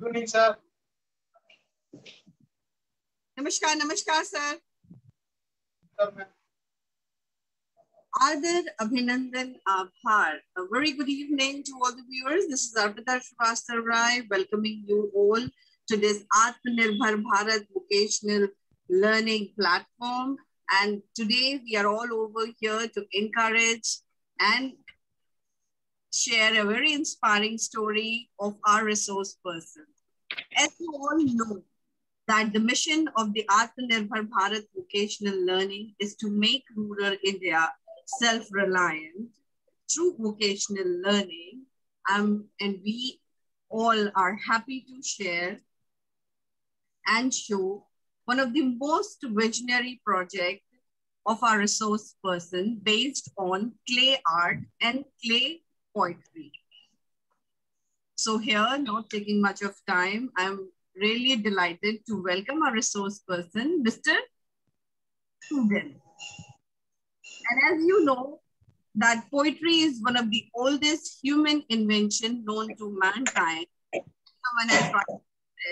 Good evening, sir. Namaskar, namaskar, sir. Adar Abhinandan Abhar. A very good evening to all the viewers. This is Arpita Srivastav Rai welcoming you all to this Atmanirbhar Bharat vocational learning platform. And today we are all over here to encourage and share a very inspiring story of our resource person as you all know that the mission of the Atmanirbhar Bharat vocational learning is to make rural India self-reliant through vocational learning. Um, and we all are happy to share and show one of the most visionary project of our resource person based on clay art and clay pottery. So here, not taking much of time, I'm really delighted to welcome our resource person, Mr. Sugan. And as you know, that pottery is one of the oldest human invention known to mankind. Someone has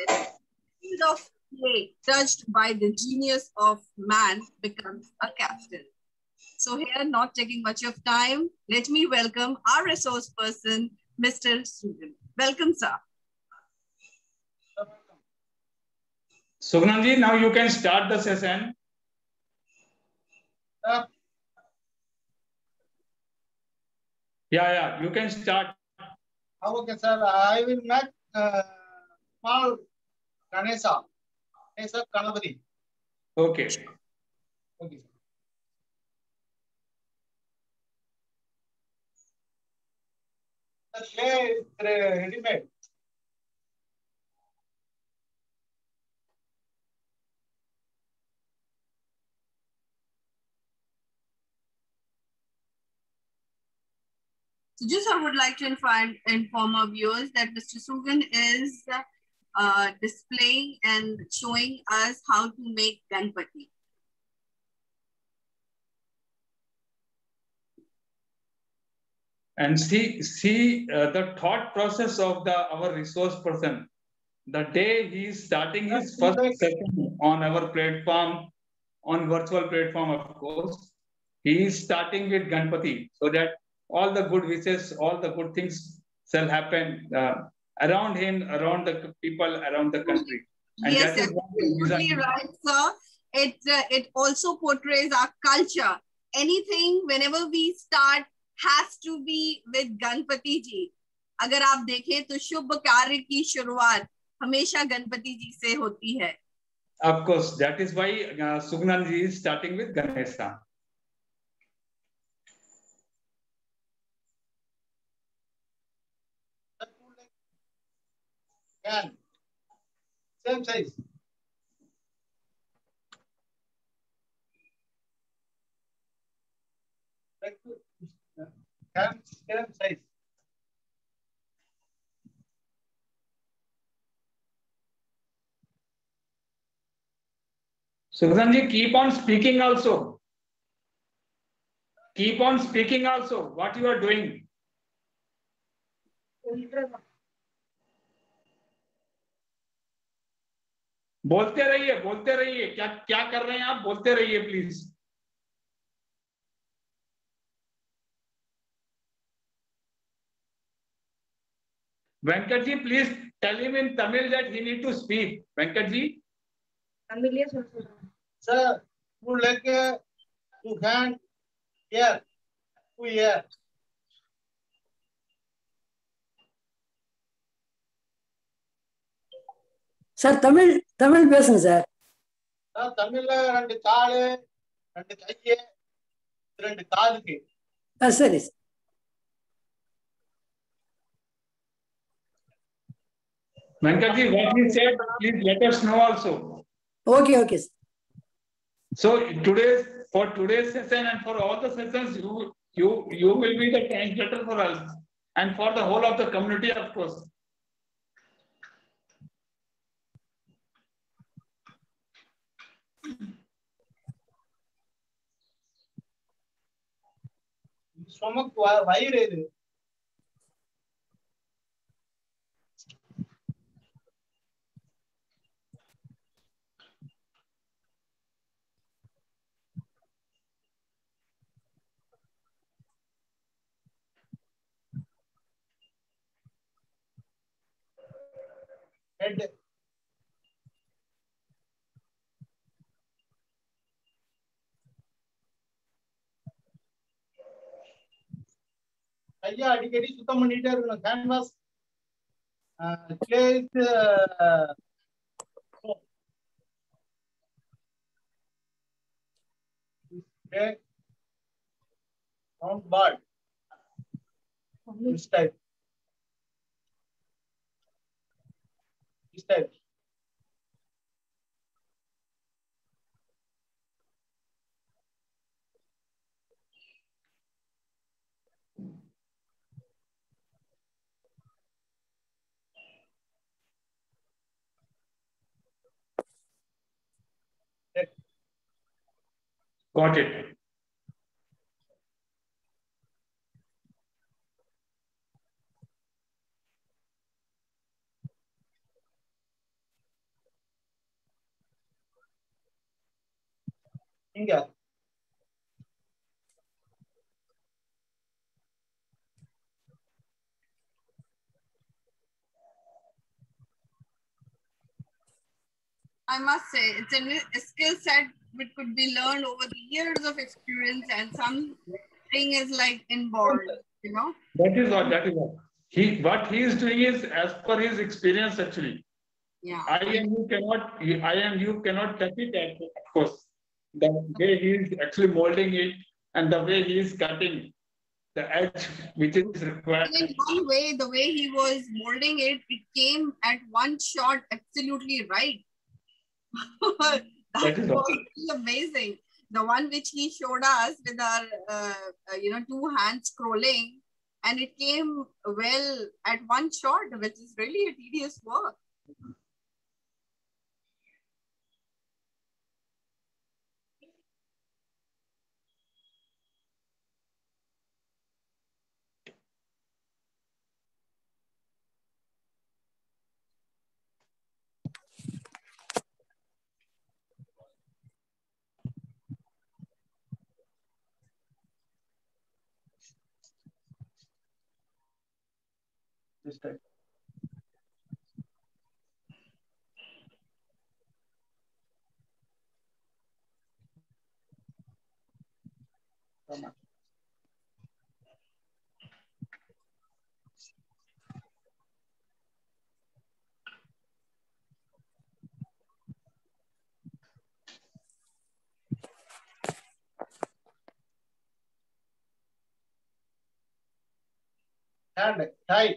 said, "Field of clay touched by the genius of man becomes a captain. So here, not taking much of time, let me welcome our resource person, Mr. Sugan. Welcome, sir. Sir, welcome. Sugnanji, now you can start the session. Sir, Yeah, yeah, you can start. ah, okay, sir. I will make uh, small Ganesha. Ganesha Kanavati. Okay. Okay, sir. Sir, clay. So just I would like to inform, inform our viewers that Mr. Sugan is uh, displaying and showing us how to make Ganpati. And see, see uh, the thought process of the our resource person. The day he is starting his first session on our platform, on virtual platform, of course, he is starting with Ganpati, so that all the good wishes, all the good things shall happen uh, around him, around the people, around the country. And yes, that is what the absolutely right, sir. It uh, it also portrays our culture. Anything whenever we start has to be with Ganpati ji अगर आप देखें तो शुभ कार्य की शुरुआत हमेशा गणपति जी से होती है। Of course that is why Suganan ji starting with Ganesh Same size. Same size. Sugnanji, keep on speaking also. Keep on speaking also, what you are doing. बोलते रहिए बोलते रहिए क्या क्या कर रहे हैं आप बोलते रहिए please Venkat ji, please tell him in Tamil that he need to speak. Venkat ji, Sir, two leg, two hand, here, two here. Sir Tamil Tamil பேசுங்க சார் Sir, தமிழ்ல ரெண்டு காலு ரெண்டு கையு ரெண்டு காலுக்கு ஆ சரி Venkatji, what he said, please let us know also. Okay, okay. So today's for today's session and for all the sessions, you you you will be the translator for us and for the whole of the community, of course. Stomach, why are you head. கையை அடிக்கடி சுத்தம் பண்ணிட்டே இருக்கணும் canvas glaze round ball this type type Got it. I must say, it's a, skill set which could be learned over the years of experience, and something is like inborn, you know. That is all. That is all. He what he is doing is as per his experience actually. Yeah. I and you cannot. I and you cannot touch it. Of course, the way he is actually molding it and the way he is cutting the edge which is required. And in one way, the way he was molding it, it came at one shot absolutely right. that That is was really amazing. The one which he showed us with our, uh, uh, you know, two hands scrolling, and it came well at one shot, which is really a tedious work. this time. And thigh,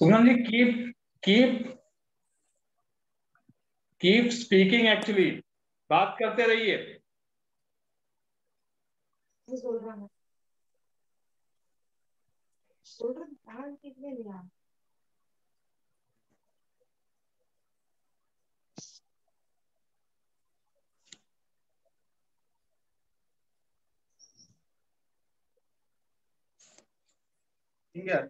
Suman ji keep keep keep speaking actually बात करते रहिए। ठीक है।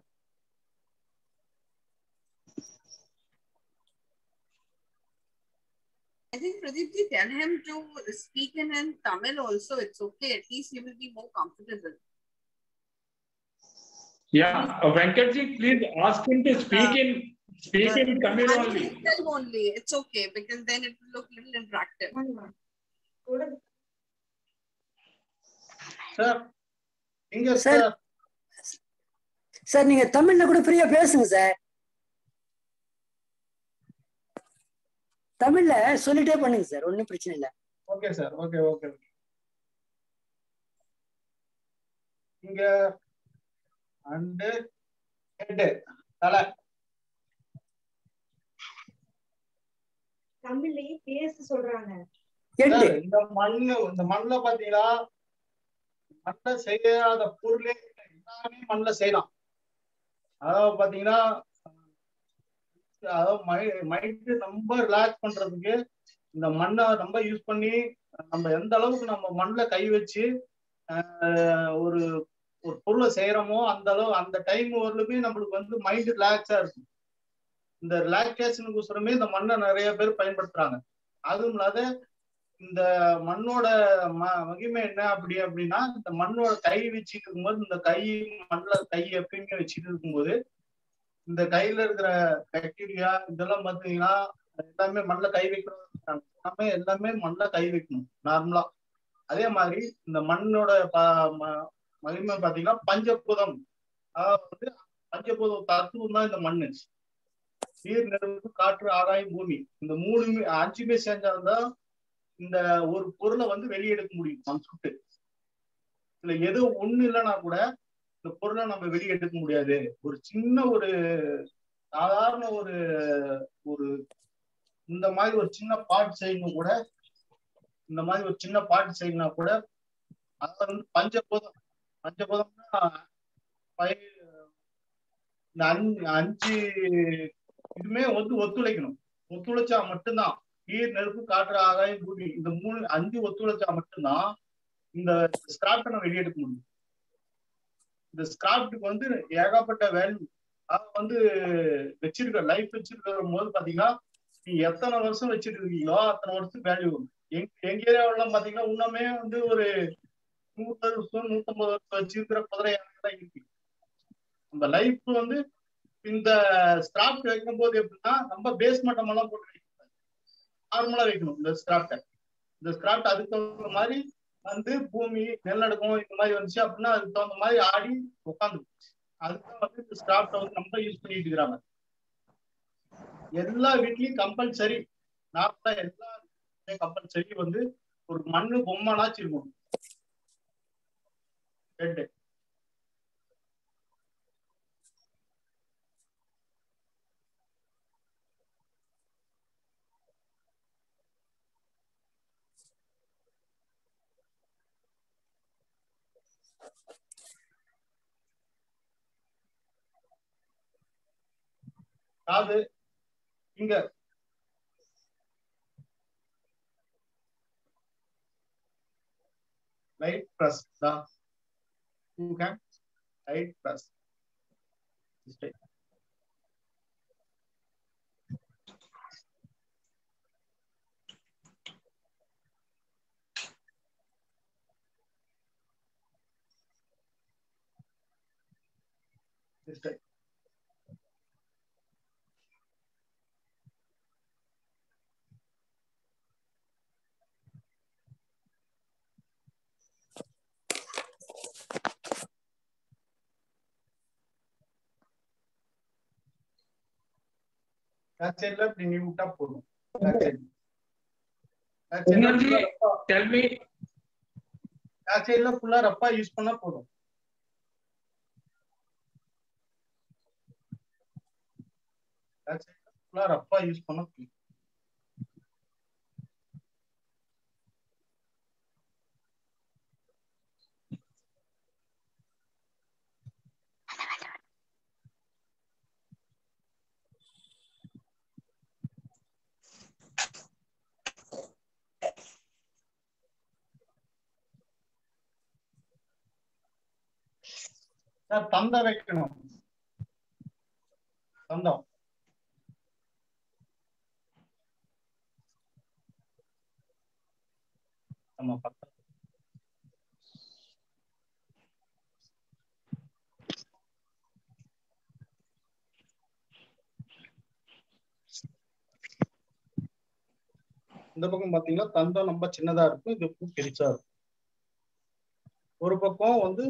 I think Pradeep ji, tell him to speak in, in Tamil also. It's okay. At least he will be more comfortable. Yeah, uh, Venkatji, please ask him to speak in, speak in Tamil Tamil only. itself only. It's okay because then it will look little interactive. ஆமா. சொல்றது sir இங்க sir. Sir sir நீங்க தமிழ்ல கூட ஃப்ரீயா பேசுங்க sir தமிழ்ல சொல்லிட்டே பண்ணுங்க சார் ஒன்றும் பிரச்சனை இல்லை. ஓகே சார் ஓகே ஓகே இங்க அண்டு ஹெட் தலை. தமிழ்லயே பேச சொல்றாங்க. இந்த மண்ணு இந்த மண்ணுல பாத்தீங்களா? மண்ணுல செய்யாத பொருளே. எல்லாமே மண்ணுல செய்யலாம். அதாவது பாத்தீங்கன்னா அதாவது மைண்ட் ரொம்ப ரிலாக்ஸ் பண்றதுக்கு இந்த மண்ணை ரொம்ப யூஸ் பண்ணி நம்ம எந்த அளவுக்கு நம்ம மண்ணில் கை வச்சு ஆஹ், ஒரு ஒரு பொருளை செய்யறோமோ அந்த அளவு அந்த டைம் வரலுமே நம்மளுக்கு வந்து மைண்ட் ரிலாக்ஸா இருக்கும். இந்த ரிலாக்ஸேஷனுக்கோசரமே இந்த மண்ணை நிறைய பேர் பயன்படுத்துறாங்க. அதுவும் இல்லாத இந்த மண்ணோட ம மகிமை என்ன அப்படி அப்படின்னா இந்த மண்ணோட கை வச்சுட்டு இருக்கும்போது இந்த கை மண்ணுல கை எப்பயுமே வச்சுட்டு இருக்கும்போது இந்த கையில இருக்கிற பாக்டீரியா இதெல்லாம் பாத்தீங்கன்னா எல்லாமே மண்ணில் கை வைக்கணும். எல்லாமே எல்லாமே மண்ணில் கை வைக்கணும் நார்மலா அதே மாதிரி இந்த மண்ணோட ப- ம- மகிமை பாத்தீங்கன்னா பஞ்சபூதம். அதாவது வந்து பஞ்சபூதம் தத்துவம் தான் இந்த மண்ணு. நீர் நெருப்பு காற்று ஆராயும் பூமி. இந்த மூணுமே அஞ்சுமே சேர்ந்தால்தான் இந்த ஒரு பொருளை வந்து வெளியெடுக்க முடியும் நம்ம சுட்டு. இதுல எது ஒண்ணு இல்லைன்னா கூட இந்த பொருளை நம்ம வெளியே எடுக்க முடியாது. ஒரு சின்ன ஒரு சாதாரண ஒரு ஒரு இந்த மாதிரி ஒரு சின்ன பாட் செய்யணும் கூட இந்த மாதிரி ஒரு சின்ன பாட் செய்யணும்னா கூட அது வந்து பஞ்சபோதம் பஞ்சபோதம்னா இந்த அஞ்சு அஞ்சு இதுமே வந்து ஒத்துழைக்கணும். ஒத்துழைச்சா மட்டும்தான். நீர் நெருப்பு காற்று ஆகாயம் பூமி இந்த மூணு அஞ்சு ஒத்துழைச்சா மட்டும்தான் இந்த ஸ்கிராப்டை நம்ம வெளியெடுக்க முடியும். இந்த ஸ்கிராப்டுக்கு வந்து ஏகப்பட்ட வேல்யூ அது வந்து வச்சிருக்க லைஃப் வச்சிருக்கிற போது பாத்தீங்கன்னா நீங்க எத்தனை வருஷம் வச்சுட்டு இருக்கீங்களோ அத்தனை வருஷத்துக்கு வேல்யூ வரும் எங்க எங்க ஏரியாவெல்லாம் பாத்தீங்கன்னா இன்னுமே வந்து ஒரு நூறு வருஷம் நூத்தம்பது வருஷம் வச்சிருக்கிற குதிரை தான் இருக்கு. அந்த லைஃப் வந்து இந்த ஸ்கிராப்ட் வைக்கும் போது எப்படின்னா நம்ம பேஸ் மட்டம் எல்லாம் போட்டு வைக்கணும். நார்மலா வைக்கணும் இந்த ஸ்கிராப்டை இந்த ஸ்கிராப்ட் அதுக்கு தகுந்த மாதிரி வந்து பூமி நிலநடுக்கம் இந்த மாதிரி வந்துச்சு அப்படின்னா அதுக்கு தகுந்த மாதிரி ஆடி உட்காந்து அதுதான் வந்து இந்த ஸ்கிராப்டை வந்து நம்ம யூஸ் பண்ணிட்டு இருக்கிறாங்க. எல்லா வீட்லயும் கம்பல்சரி நார்மலா எல்லா கம்பல்சரி வந்து ஒரு மண்ணு பொம்மைனாச்சும் இருக்கும். அதாவது இங்க right press the you can right press this time This type. Back சைடுல இப்படி நீ விட்டா போதும் பேக் சைடு பேக் Energy. சைடுல Tell me, பேக் சைடுல ஃபுல்லா ரப்பா யூஸ் பண்ணா போதும் ரஃபா யூஸ் பண்ண சார் தந்தை வைக்கணும். தந்தம். நம்ம பக்கம். இந்த பக்கம் பாத்தீங்கன்னா தந்தம் ரொம்ப சின்னதா இருக்கும் இது பூ பெருசா இருக்கும். ஒரு பக்கம் வந்து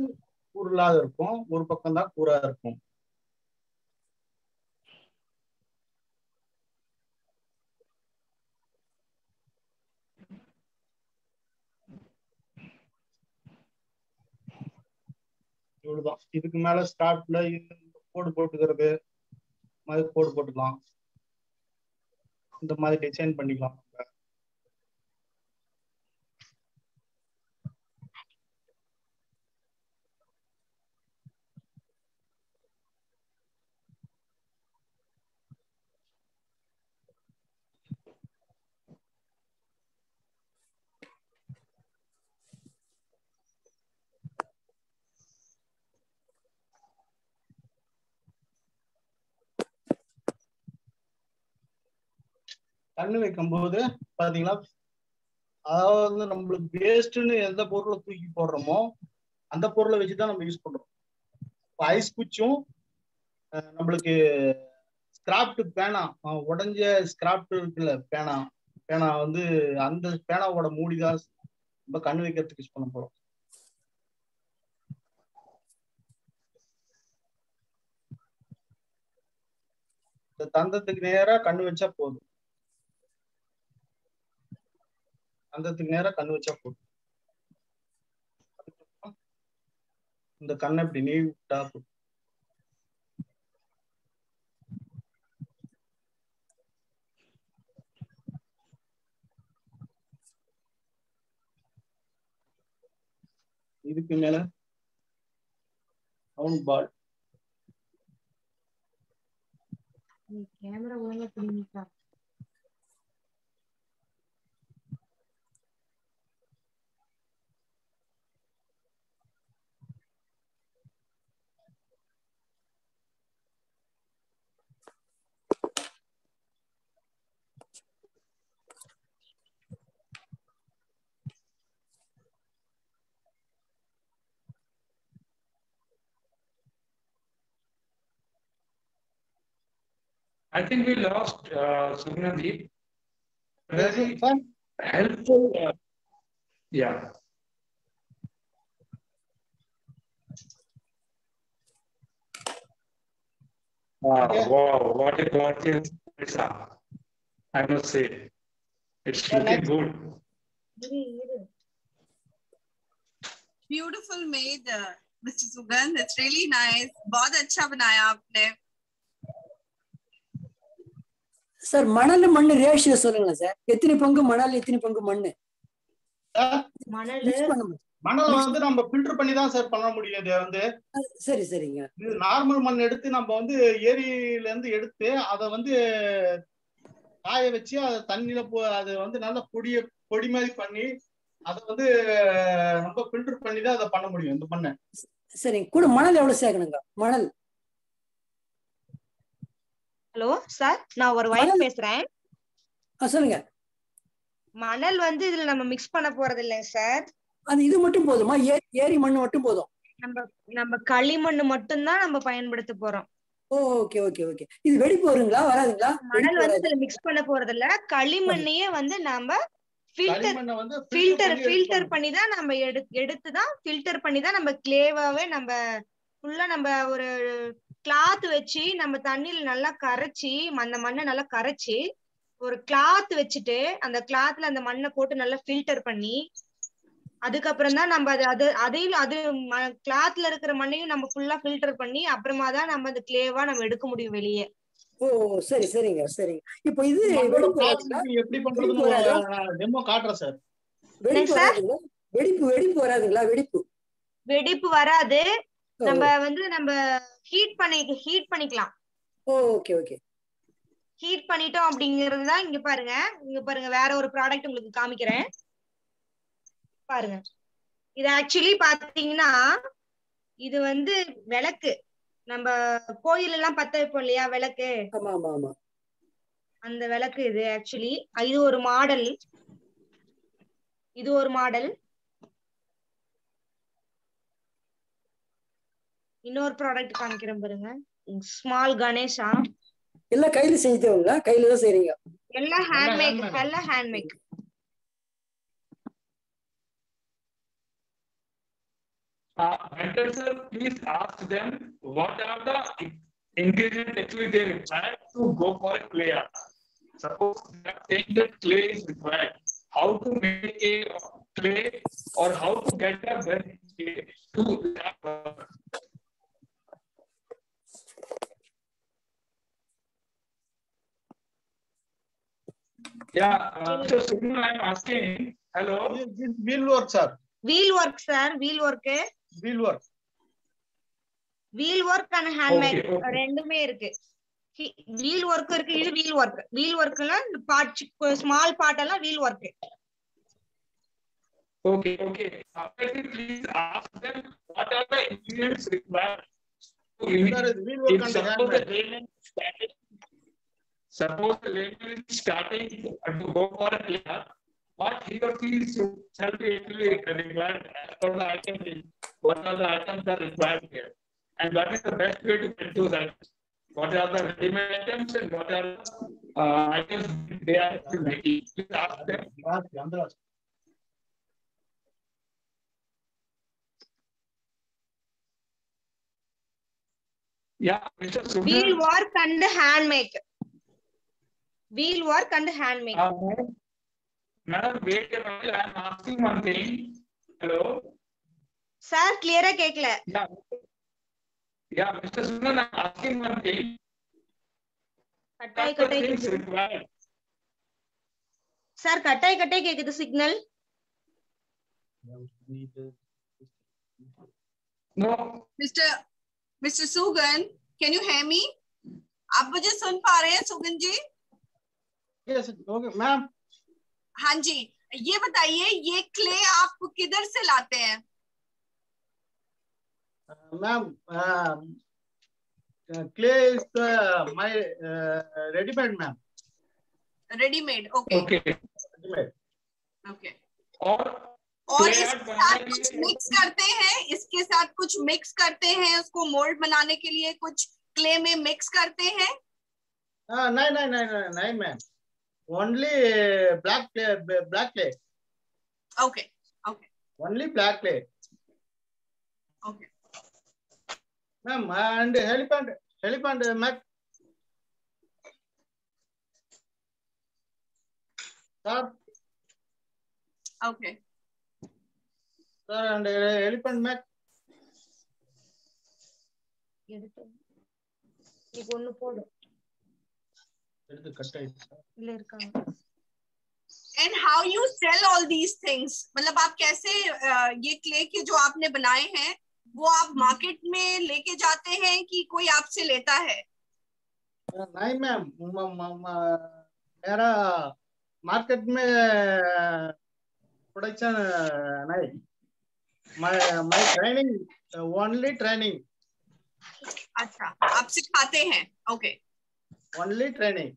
கூர் இருக்கும் ஒரு பக்கம் தான் கூரா இருக்கும். இவ்வளவுதான். இதுக்கு மேல ஸ்டார்ட்ல கோடு போட்டுக்கிறது மாதிரி கோடு போட்டுக்கலாம். இந்த மாதிரி டிசைன் பண்ணிக்கலாம். கண்ணு வைக்கும் போது பாத்தீங்கன்னா அதாவது வந்து நம்மளுக்கு வேஸ்ட்னு எந்த பொருளை தூக்கி போடுறோமோ அந்த பொருளை வச்சுதான் நம்ம யூஸ் பண்றோம். ஐஸ் குச்சும் நம்மளுக்கு ஸ்கிராப்ட் பேனா உடஞ்ச உடைஞ்ச ஸ்கிராப்ட் இருக்குல்ல பேனா பேனா வந்து அந்த பேனாவோட மூடிதான் நம்ம கண் வைக்கிறதுக்கு யூஸ் பண்ண போறோம். தந்தத்துக்கு நேரா கண்ணு வச்சா போதும். அந்தத்துக்கு நேரா கண் வச்சா போதும். இந்த கண்ணை இப்படி நீவி விட்டா போதும். இதுக்கு மேல ரவுண்ட் பால் கேமரா ஒழுங்கா பிடிங்கிட்டா I think we lost uh, Sugnadeep. Very helpful. Uh, yeah. Uh, wow, yeah. wow, what a gorgeous pizza. I must say, it's yeah, looking good. Beautiful made, uh, Mr. Sugan. It's really nice. बहुत अच्छा बनाया आपने. Sir மணல் மண்ணு ratio சொல்லுங்களேன் sir. எத்தனை பங்கு மணல் எத்தனை பங்கு மண்ணு? மணல். வந்து நம்ம ஃபில்டர் பண்ணி தான் சார் பண்ண முடியும் இது வந்து. சரி சரிங்க. இது நார்மல் மண் எடுத்து நம்ம வந்து ஏரியில இருந்து எடுத்து அதை வந்து காய வச்சு அதை தண்ணியில போ அதை வந்து நல்லா பொடிய பொடி மாதிரி பண்ணி அதை வந்து நம்ம ஃபில்டர் பண்ணி தான் அதை பண்ண முடியும் இந்த மண்ணை. சரிங்க. கூட மணல் எவ்வளவு சேர்க்கணுங்க மணல். ஹலோ சார் நான் ஒரு. வைஃப் பேசுறேன். சொல்லுங்க. மணல் வந்து இதுல நம்ம மிக்ஸ் பண்ண போறது இல்லைங்க சார். அது இது மட்டும் போதுமா? ஏரி மண்ணு மட்டும் போதும்? நம்ம நம்ம களிமண் மட்டும்தான் நம்ம பயன்படுத்த போறோம். Oh okay okay okay. இது வெடிப்பு வருங்களா? வராதுங்களா? மணல் வந்து. இதுல மிக்ஸ் பண்ண போறது இல்ல. களிமண்ணையே வந்து நாம ஃபில்டர் ஃபில்டர் ஃபில்டர். பண்ணி தான் நம்ம எடு எடுத்து தான் ஃபில்டர் பண்ணி தான் நம்ம கிளேவாவே நம்ம ஃபுல்லா நம்ம ஒரு கிளாத் வச்சு நம்ம தண்ணியில நல்லா கரைச்சி அந்த மண்ணை நல்லா கரைச்சி ஒரு கிளாத் வச்சுட்டு அந்த கிளாத்ல அந்த மண்ணை போட்டு நல்லா ஃபில்டர் பண்ணி அதுக்கப்புறம் தான் நம்ம அது அது அதையும் அது கிளாத்ல இருக்கிற மண்ணையும் நம்ம ஃபுல்லா ஃபில்டர் பண்ணி அப்புறமா தான் நம்ம அந்த கிளேவா நம்ம எடுக்க முடியும் வெளியே. ஓ சரி சரிங்க சரிங்க. இப்போ இது எப்படி பண்றதுன்னு டெமோ காட்டுறேன் சார் வெடிப்பு வெடிப்பு வராதுங்களா? வெடிப்பு. வெடிப்பு வராது. நம்ம வந்து நம்ம ஹீட் பண்ணி ஹீட் பண்ணிக்கலாம். ஓகே ஓகே ஹீட் பண்ணிட்டோம் அப்படிங்கிறது தான் இங்க பாருங்க. இங்க பாருங்க வேற ஒரு ப்ராடக்ட் உங்களுக்கு காமிக்கிறேன். பாருங்க. இது ஆக்சுவலி பாத்தீங்கன்னா இது வந்து விளக்கு. நம்ம கோயில் எல்லாம் பத்த வைப்போம் இல்லையா விளக்கு? அந்த விளக்கு இது ஆக்சுவலி இது ஒரு மாடல் இது ஒரு மாடல் இன்னொரு ப்ராடக்ட் காமிக்கிறேன் பாருங்க ஸ்மால் கணேஷா எல்லாம் கையில செஞ்சவங்களா கையில தான் செய்றீங்க எல்லாம் ஹேண்ட்மேக் எல்லாம் handmade mentor sir please ask them what are the ingredient actually they require to go for a clay art suppose they are saying that clay is required how to make a clay or how to get a best clay to that work Yeah, uh, so Suman, I'm asking, hello. This wheel work, sir. Wheel work sir wheel work Wheel work. Wheel work and handmade Okay, okay. ரெண்டுமே இருக்கு wheel work இருக்கு இது wheel work wheel ஒர்க்ல part small part எல்லாம் wheel work Okay, okay. Uh, let me please ask them what are the ingredients required to Sir, limit- Suppose the label is starting to go for a player, what he or she shall be actually required as per the item. What are the items that are required here? And what is the best way to get to that? What are the ready-made items and what are the uh, items they are making? Please ask them. Yeah, Mr. Sundar. We work under handmaker. wheel work and hand making. Uh, Madam, wait a minute. I am asking one thing. Hello. Sir, clear a kekla Yeah. Yeah, Mr. Sunan, I'm asking one thing. Katai katai. Sir, katai katai cake signal. No. Mr. Mr. Sugan, can you hear me? आप मुझे सुन पा रहे हैं सुगन जी yes, okay, ma'am. हाँ जी ये बताइए ये clay आप किधर से लाते हैं? Ma'am clay is my readymade ma'am readymade okay okay okay और और इसके साथ कुछ मिक्स करते हैं? इसके साथ कुछ मिक्स करते हैं? उसको मोल्ड बनाने के लिए कुछ क्ले में मिक्स करते हैं? Uh, नहीं नहीं नहीं नहीं नहीं ma'am only black clay, black clay. Okay. Okay. Only black clay. Okay. Ma'am, and elephant, elephant, ma'am. Sir. Okay. Sir, and elephant, ma'am. இதுக்கு ஒண்ணு போடும் and how you sell all these things मतलब आप कैसे ये क्ले के जो आपने बनाए हैं वो आप मार्केट में लेके जाते हैं कि कोई आपसे लेता है? नहीं मैम म- म- म- मेरा मार्केट में प्रोडक्शन नहीं. My my training uh, only अच्छा आप सिखाते हैं. Okay Only training.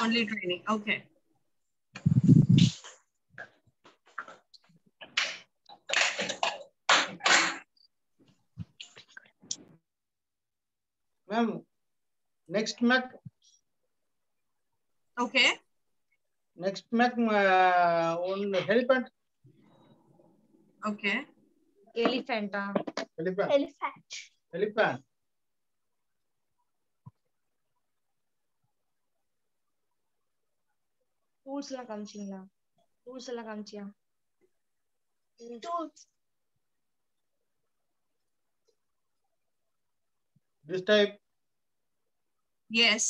Only training. Okay. Ma'am, next Mac. Okay. Next Mac uh, on elephant. Okay. Elephant. Elephant. Elephant. Elephant. Rules எல்லாம் காமிச்சிங்களா ரூல்ஸ் எல்லாம் காமிச்சியா this type. Yes.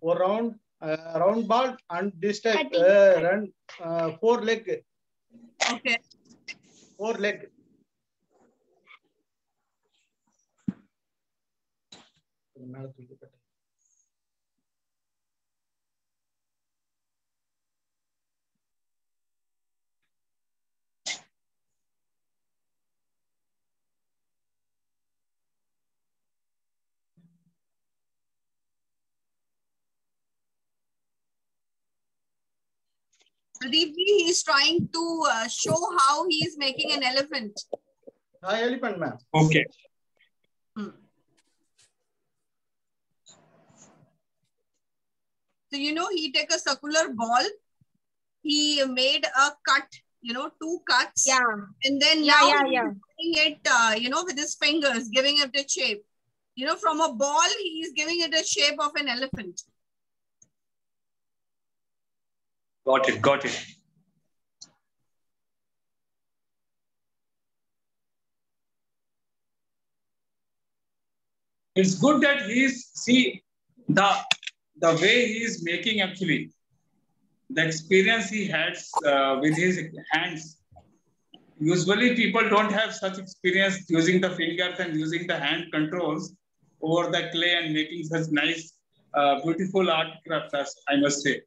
Or round uh, round ball and this type uh, run uh, four leg. Okay. Four leg. Pradeep ji, he is trying to uh, show how he is making an elephant. Ah, elephant ma'am Okay. Hmm. So, you know, he take a circular ball, he made a cut you know, two cuts, Yeah, and then yeah, now yeah, he's yeah. doing it, uh, you know, with his fingers, giving it a shape. You know, from a ball, he's giving it a shape of an elephant. Got it. Got it. It's good that he's see the the way he is making actually the experience he has uh, with his hands. Usually, people don't have such experience using the fingers and using the hand controls over the clay and making such nice, uh, beautiful art crafts. I must say,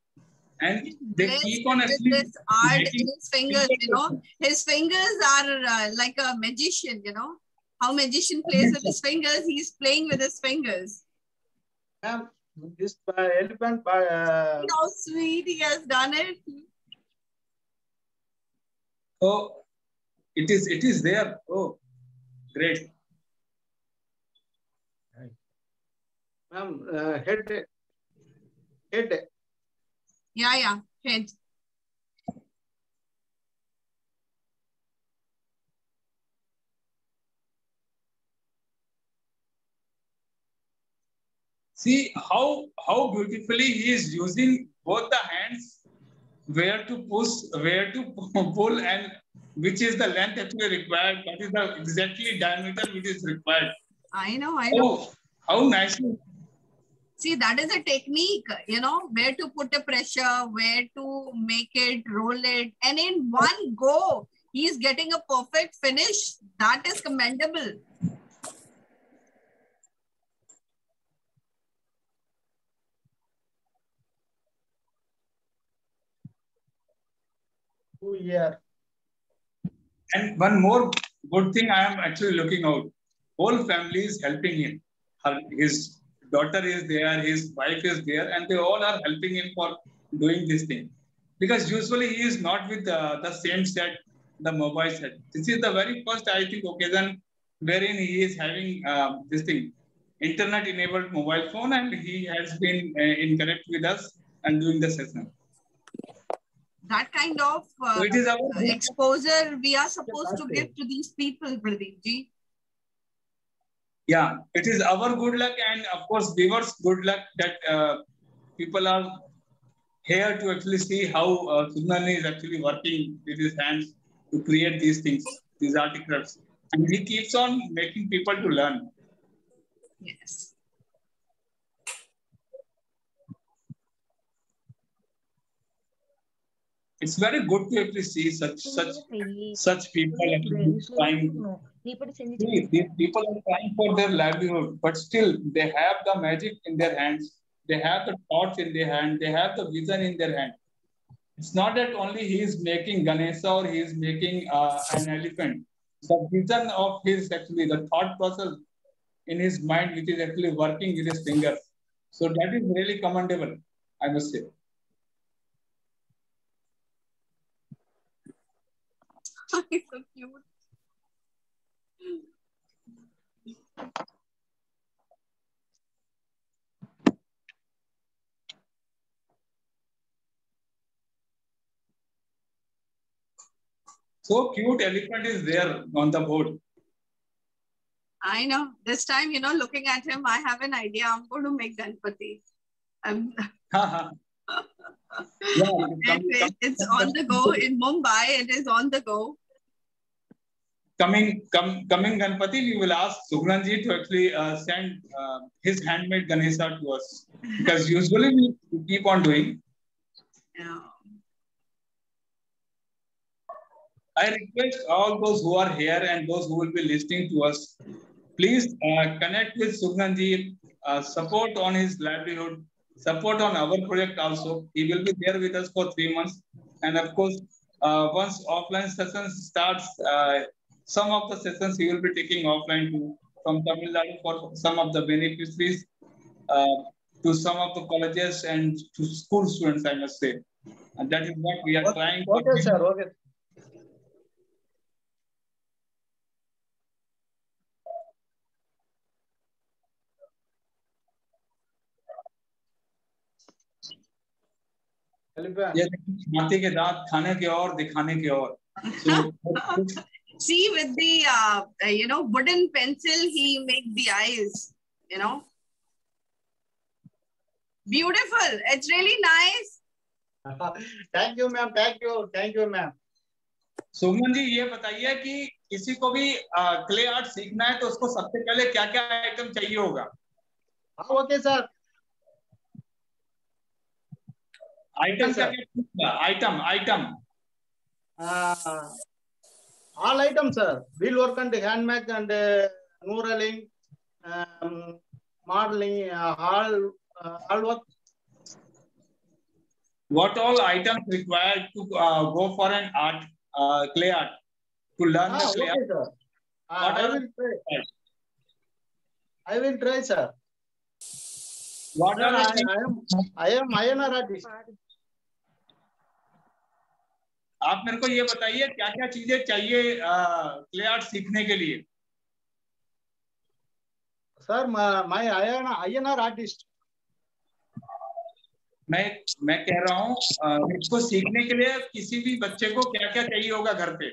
and they Blessed keep on with actually this art in his fingers, you know, his fingers are uh, like a magician, you know. How magician plays with his fingers, he's playing with his fingers. Ma'am, this uh, elephant uh, How sweet he has done it. Oh, it is. It is there. Oh, great. ma'am uh, head head Yeah, yeah, head. See how how beautifully he is using both the hands, where to push, where to pull, and which is the length actually required. That is the exactly diameter which is required. I know, I oh, know. Oh, how nicely. See, that is a technique, you know, where to put a pressure, where to make it, roll it, and in one go, he is getting a perfect finish. That is commendable. Oh, two year. And one more good thing I am actually looking out. Whole family is helping him. Her, his daughter is there, his wife is there, and they all are helping him for doing this thing. Because usually he is not with the, the same set, the mobile set. This is the very first, I think, occasion wherein he is having uh, this thing, internet enabled mobile phone, and he has been uh, in connect with us and doing the session. That kind of uh, So it is our exposure we are supposed to give to these people, Pradeep ji. Yeah it is our good luck and of course viewers good luck that uh, people are here to actually see how uh, is actually working with his hands to create these things these articles. And he keeps on making people to learn. Yes. it's very good to actually see such such such people actually trying See, these people are trying for their livelihood, but still they have the magic in their hands. They have the torch in their hand. They have the vision in their hand. It's not that only he is making Ganesha or he is making uh, an elephant. The vision of his actually the thought process in his mind, which is actually working with his fingers. So that is really commendable, I must say. so cute. So cute elephant is there on the board. I know. This time, you know, looking at him, I have an idea. I'm going to make Ganpati. Um, yeah, anyway, it's on the go in Mumbai. It is on the go. Coming come, coming Ganpati, we will ask Sugranji to actually uh, send uh, his handmade Ganesha to us because usually we keep on doing. Yeah. I request all those who are here and those who will be listening to us, please uh, connect with Sugranji, uh, support on his livelihood, support on our project also. He will be there with us for three months, and of course, uh, once offline sessions starts, uh, some of the sessions he will be taking offline to from Tamil Nadu for some of the beneficiaries, uh, to some of the colleges and to school students, I must say. And that is what we are trying to Okay, sir. Okay. Elephant. ये हाथी के दांत खाने के और दिखाने के और So, See, with the uh, uh, you know wooden pencil, he make the eyes. You know, beautiful. It's really nice. Thank you ma'am thank you thank you ma'am Suman ji ये बताइए कि किसी को भी क्ले आर्ट सीखना है तो उसको सबसे पहले क्या क्या आइटम चाहिए होगा हाँ ओके सर आइटम क्या item item all items sir. Wheel work and handmade and uh, muraling um, modeling uh, all uh, all work. What all items required to uh, go for an art uh, clay art? To learn ah, the clay okay art. sir. Uh, i will try. i will try sir. What sir, are I, the I am i am INR artist आप मेरे को ये बताइए क्या क्या चीज़ें चाहिए clay art सीखने के लिए my, my INR, INR artist मैं मैं कह रहा हूँ इसको सीखने के लिए किसी भी बच्चे को क्या क्या चाहिए होगा घर पे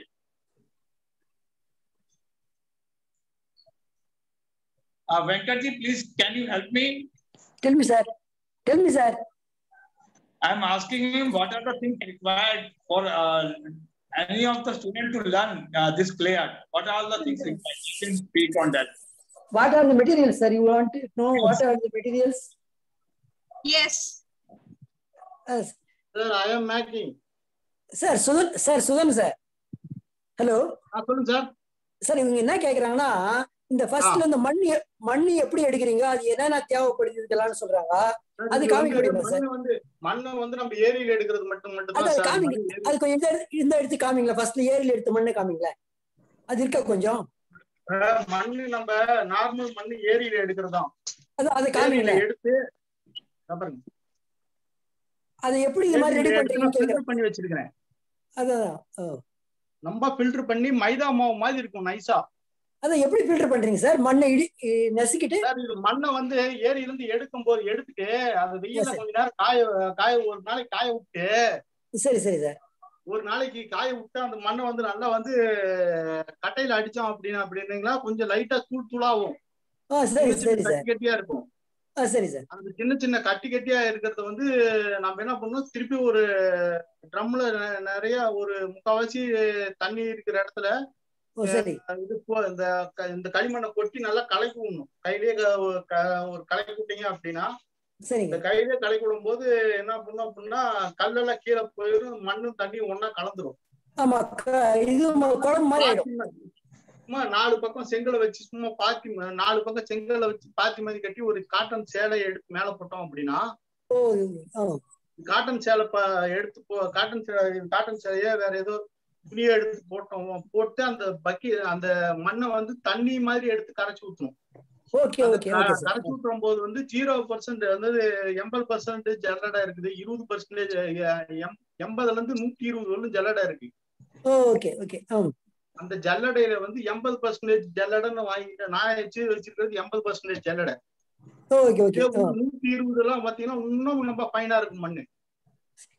Venkat ji please can you help me? Tell me, sir. Tell me, sir. I'm asking him what are the things required for uh, any of the students to learn uh, this clay art. What are the things required? You can speak on that. What are the materials, sir? You want to know what are the materials? Yes. yes. Sir, I am making. Sir, Sudan, sir, Sudan, sir. Hello. Ah, சொல்லுங்க sir sir இவங்க என்ன கேட்குறாங்கன்னா இந்த ஃபர்ஸ்ட்ல இந்த மண் எ- மண் எப்படி எடுக்கிறீங்க? அது என்னென்ன தேவைப்படுது இதெல்லாம் சொல்றாங்க அது காமிக்க முடியுமா சார்? மண்ணு வந்து மண்ணை வந்து நம்ம ஏரியில எடுக்கிறது மட்டும் மட்டும் அது காமிங்க. மண்ணு அது கொஞ்சம் இந்த இந்த எடுத்து காமிங்களா ஃபர்ஸ்ட்ல ஏரியில எடுத்த மண்ணை காமிங்களேன். அது இருக்கா கொஞ்சம்? மண்ணு நம்ம நார்மல் மண்ணு ஏரியில எடுக்கிறதாம். அது அதை காமிங்களேன். எடுத்து. அதை எப்படி இது மாதிரி ரெடி பண்றீங்கன்னு பண்ணி வச்சிருக்கிறேன். அதான். நம்ம ஃபில்டர் பண்ணி மைதா மாவு மாதிரி இருக்கும் நைஸா அதை எப்படி ஃபில்டர் பண்றீங்க சார்? மண்ணை இடி நசுக்கிட்டு? மண்ணை வந்து ஏரியில இருந்து எடுக்கும் போது எடுத்துட்டு அது sir. கொஞ்ச நேரம் காய காய ஒரு நாளைக்கு காய விட்டு சரி சரி சார். ஒரு நாளைக்கு காய விட்டு அந்த மண்ணை வந்து நல்லா வந்து கட்டையில அடிச்சோம் அப்படின்னு அப்படின்னீங்களா கொஞ்சம் லைட்டா தூள் தூளாகும் ஆ சரி சரி சார். கட்டி கட்டியா இருக்கும் சரி சார். அந்த சின்ன சின்ன கட்டி கட்டியா இருக்கிறத வந்து நம்ம என்ன பண்ணணும்? திருப்பி ஒரு ட்ரம்ல நிறைய ஒரு முக்காவாசி தண்ணி இருக்கிற இடத்துல இந்த களிமண்ணை கொட்டி நல்லா கலக்கி விடணும் கையிலேயே ஒரு கலக்கி விட்டீங்க அப்படின்னா இந்த கையிலேயே கலக்கி விடும் போது என்ன பண்ணும் அப்படின்னா கல்லெல்லாம் கீழே போயிடும் மண்ணும் தண்ணியும் ஒண்ணா கலந்துரும். ஆமா இது சும்மா நாலு பக்கம் செங்கலை வச்சு சும்மா பாத்தி நாலு பக்கம் செங்கலை வச்சு பாத்தி மாதிரி கட்டி ஒரு காட்டன் சேலை எடுத்து மேல போட்டோம் அப்படின்னா காட்டன் சேலை எடுத்து காட்டன் சேலை காட்டன் சேலையே வேற ஏதோ துணியை எடுத்து போட்டோம். போட்டு அந்த பக்கி அந்த மண்ணை வந்து தண்ணி மாதிரி எடுத்து கரைச்சு சார். கரைச்சு ஊத்தும் போது வந்து ஜீரோ பர்சன்ட் வந்து எண்பது பர்சன்ட் ஜல்லடா இருக்குது. இருபது பர்சன்டேஜ் எண்பதுல இருந்து நூத்தி இருபது வரலும் ஜல்லடா இருக்கு. Okay okay. ஆ அந்த ஜல்லடையில வந்து எண்பது பர்சன்டேஜ் ஜல்லடைன்னு வாங்கிட்டு நான் வச்சு வச்சிருக்கிறது எண்பது பர்சன்டேஜ் ஜல்லடை. நூத்தி இருபது எல்லாம் பாத்தீங்கன்னா இன்னும் நம்ம ஃபைனா இருக்கும் மண்ணு.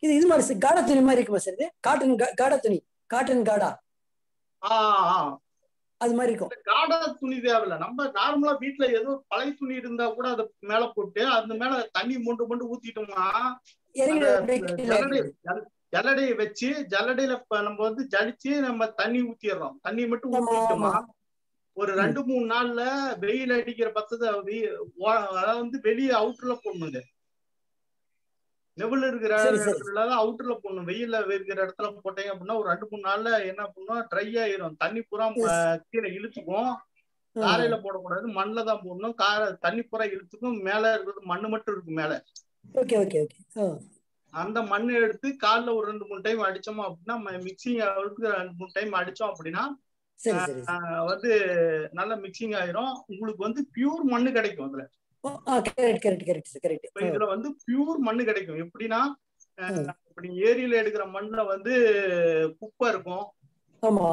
இது இது மாதிரி காடா துணி மாதிரி இருக்குமா சார் இது? காட்டன் காடா துணி காட்டன் காடா அது மாதிரி இருக்கும். காடா துணி தேவையில்ல. நம்ம நார்மலா வீட்ல ஏதோ பழைய துணி இருந்தா கூட அதை மேல போட்டு அந்த மேல தண்ணி மொண்டு மொண்டு ஊத்திட்டோம்னா ஜல்லடையை வச்சு ஜல்லடையில நம்ம வந்து ஜலிச்சு நம்ம தண்ணி ஊத்திடுறோம். தண்ணி மட்டும் ஊத்திட்டோமா. ஒரு ரெண்டு மூணு நாள்ல வெயில் அடிக்கிற பத்தத்தை அதாவது வந்து வெளியே அவுட்டர்ல போடணும் நெவில் இருக்கிற. இடத்துல அவுட்டர்ல போடணும். வெயில்ல இருக்கிற இடத்துல போட்டீங்க அப்படின்னா ஒரு ரெண்டு மூணு நாள்ல என்ன பண்ணும்? ட்ரை ஆயிரும். தண்ணி பூரா கீழே இழுத்துக்கும். ஆ. காரையில போடக்கூடாது. மண்ணில் தான் போடணும். காரை தண்ணி பூரா இழுத்துக்கும். மேல இருக்கிறது மண்ணு மட்டும் இருக்கும் மேல. அந்த மண்ணை எடுத்து கால்ல ஒரு ரெண்டு மூணு டைம் அடிச்சோம் அப்படின்னா மிக்சிங் அளவுக்கு ரெண்டு மூணு டைம் அடிச்சோம் அப்படின்னா வந்து நல்ல மிக்சிங் ஆயிரும். உங்களுக்கு வந்து பியூர் மண்ணு கிடைக்கும் அதுல. இதுல வந்து பியூர் மண்ணு கிடைக்கும். எப்படின்னா ஏரியில எடுக்கிற மண்ணுல வந்து குப்பை இருக்கும். ஆமா.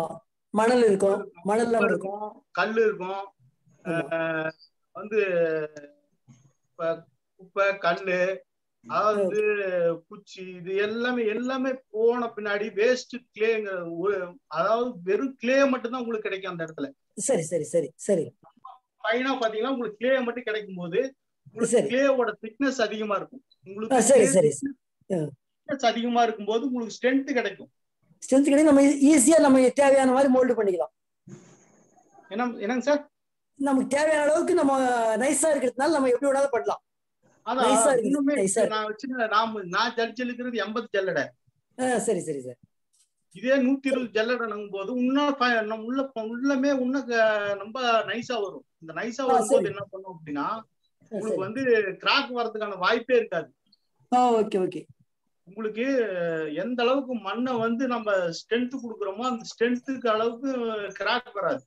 மணல் இருக்கும். மணல் இருக்கும். கல் இருக்கும். வந்து குப்பை கல்லு அதாவது குச்சி இது எல்லாமே எல்லாமே போன பின்னாடி வேஸ்ட் கிளேங்கிற அதாவது வெறும் கிளே மட்டும் தான் உங்களுக்கு கிடைக்கும் அந்த இடத்துல. சரி சரி சரி சரி. ஃபைனா பாத்தீங்கன்னா உங்களுக்கு கிளே மட்டும் கிடைக்கும் போது உங்களுக்கு. கிளேவோட திக்னஸ் அதிகமா இருக்கும். உங்களுக்கு சரி சரி. thickness அதிகமா இருக்கும்போது உங்களுக்கு ஸ்ட்ரென்த் கிடைக்கும். ஸ்ட்ரென்த் கிடையாது நம்ம ஈஸியா நம்ம தேவையான மாதிரி மோல்டு பண்ணிக்கலாம். என்ன என்னங்க சார் நமக்கு தேவையான அளவுக்கு நம்ம நைஸா இருக்கிறதுனால நம்ம எப்படி வேணாலும் பண்ணலாம். நான் ஜல் ஜல்லுக்கிறது எண்பது ஜல்லடை. சரி சரி சார். இதே நூத்தி இருபது ஜல்லடனுங்கும் போது இன்னும் உள்ள உள்ளமே இன்னும் ரொம்ப நைஸா வரும். இந்த நைஸா வரும்போது. என்ன பண்ணும் அப்படின்னா உங்களுக்கு வந்து கிராக் வர்றதுக்கான வாய்ப்பே இருக்காது. ஓகே ஓகே உங்களுக்கு எந்த அளவுக்கு மண்ணை வந்து நம்ம ஸ்ட்ரென்த் கொடுக்குறோமோ அந்த ஸ்ட்ரென்த்துக்கு அளவுக்கு கிராக் வராது.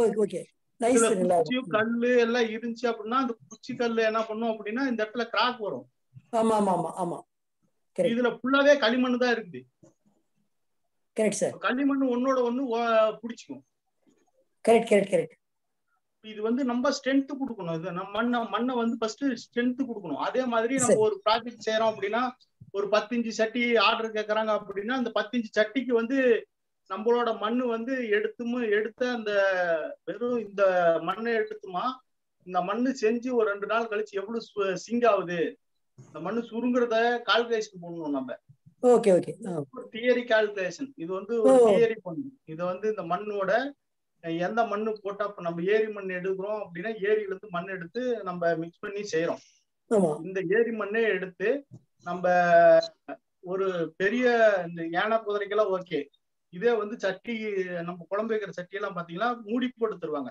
ஓகே ஓகே நைஸ் இதுல நல்லா குச்சி கல்லு எல்லாம் இருந்துச்சு அப்படின்னா அந்த குச்சி கல்லு என்ன பண்ணும் அப்படின்னா இந்த இடத்துல கிராக் வரும். ஆமா ஆமா ஆமா ஆமா. இதுல ஃபுல்லாவே களிமண் தான் இருக்குது. கரெக்ட் சார் களிமண் ஒன்னோட ஒண்ணு பிடிச்சிக்கும். கரெக்ட் கரெக்ட் கரெக்ட் இது வந்து நம்ம ஸ்ட்ரென்த் கொடுக்கணும். இது நம்ம மண்ணை மண்ணை வந்து ஃபர்ஸ்ட் ஸ்ட்ரென்த் கொடுக்கணும். அதே மாதிரி நம்ம. ஒரு ப்ராஜெக்ட் செய்யறோம் அப்படின்னா ஒரு பத்து இன்ச்சு சட்டி ஆர்டர் கேட்கறாங்க அப்படின்னா அந்த பத்து இன்ச்சு சட்டிக்கு வந்து நம்மளோட மண்ணு வந்து எடுத்துமு எடுத்த அந்த வெறும் இந்த மண்ணை எடுத்துமா இந்த மண்ணு செஞ்சு ஒரு ரெண்டு நாள் கழிச்சு எவ்வளவு சிங்க் ஆகுது இந்த மண்ணு சுருங்குறத கால்குலேஷன் பண்ணணும் நம்ம. ஓகே ஓகே ஒரு தியரி கால்குலேஷன் இது வந்து ஒரு. தியரி பண்ணு இது வந்து இந்த மண்ணோட எந்த மண்ணு போட்டா இப்ப நம்ம ஏரி மண் எடுக்கிறோம் அப்படின்னா ஏரியில இருந்து மண் எடுத்து நம்ம மிக்ஸ் பண்ணி செய்யறோம் இந்த ஏரி மண்ணே எடுத்து நம்ம ஒரு பெரிய இந்த யானை குதிரைக்கெல்லாம் ஓகே இதே வந்து சட்டி நம்ம குழம்பு வைக்கிற சட்டி எல்லாம் பாத்தீங்கன்னா மூடி போட்டு தருவாங்க.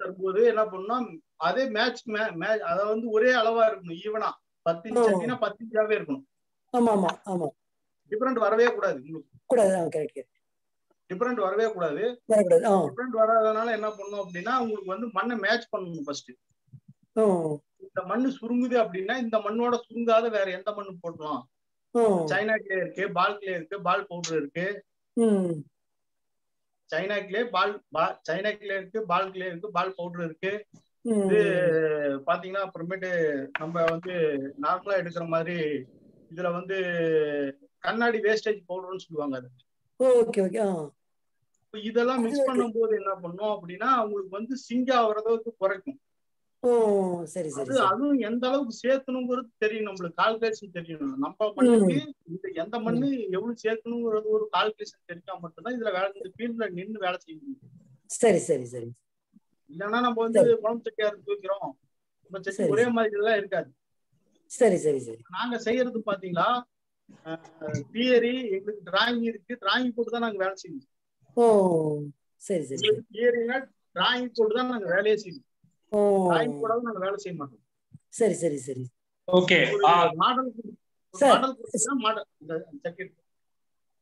தரும்போது என்ன பண்ணா அதே மேட்ச் மேட்ச் அதை வந்து ஒரே அளவா இருக்கணும் ஈவனா பத்து இன்ச். சட்டினா பத்து இன்ச்சாவே இருக்கணும். டிஃபரெண்ட் வரவே கூடாது உங்களுக்கு கூடாது ஆ கரெக்ட் கரெக்ட் டிஃபரெண்ட் வரவே கூடாது. டிஃபரெண்ட் வராதனால என்ன பண்ணும் அப்படின்னா உங்களுக்கு வந்து மண்ணை மேட்ச் பண்ணணும் ஃபர்ஸ்ட் இந்த மண்ணு சுருங்குது அப்படின்னா இந்த மண்ணோட சுருங்காத வேற எந்த மண்ணு போடலாம். சைனா கிளே இருக்கு பால் கிளே இருக்கு பால் பவுடர் இருக்கு. China clay ball china clay இருக்கு பால் கிளே இருக்கு பால் பவுடர் இருக்கு. இது பாத்தீங்கன்னா அப்புறமேட்டு நம்ம வந்து நார்மலா எடுக்கிற மாதிரி இதுல வந்து கண்ணாடி வேஸ்டேஜ் பவுடர்னு சொல்லுவாங்க அது. ஓகே ஓகே இதெல்லாம் மிக்ஸ். பண்ணும்போது என்ன பண்ணும் அப்படின்னா உங்களுக்கு வந்து சிங்க் ஆகுறதுக்கு குறைக்கும். ஓ சரி சரி அது சரி. அதுவும் எந்த அளவுக்கு சேர்த்தணுங்கிறது தெரியும் நம்மளுக்கு கால்குலேஷன் தெரியணும். நம்ம மண்ணுக்கு இந்த எந்த மண்ணு எவ்வளவு சேர்க்கணுங்கிறது ஒரு கால்குலேஷன் தெரிஞ்சா மட்டும்தான் இதுல வேலை இந்த ஃபீல்ட்ல நின்னு வேலை செய்ய முடியும். சரி சரி சரி. இல்லைன்னா நம்ம வந்து குழம்பு சட்டியா இருந்து வைக்கிறோம். நம்ம சட்டி. ஒரே மாதிரி எல்லாம் இருக்காது. சரி சரி சரி. நாங்க செய்யறது பாத்தீங்களா? தியரி எங்களுக்கு டிராயிங் இருக்கு. டிராயிங் போட்டு தான் நாங்க வேலை செய்யணும் ஓ சரி சரி சரி தியரினா டிராயிங் போட்டு தான் நாங்க வேலையே செய்யணும் ஓ டிராயிங் போடாத நாங்க வேலை செய்ய மாட்டோம் சரி சரி சரி Okay. ஒரு Uh, model Sir. Model model இந்த சட்டி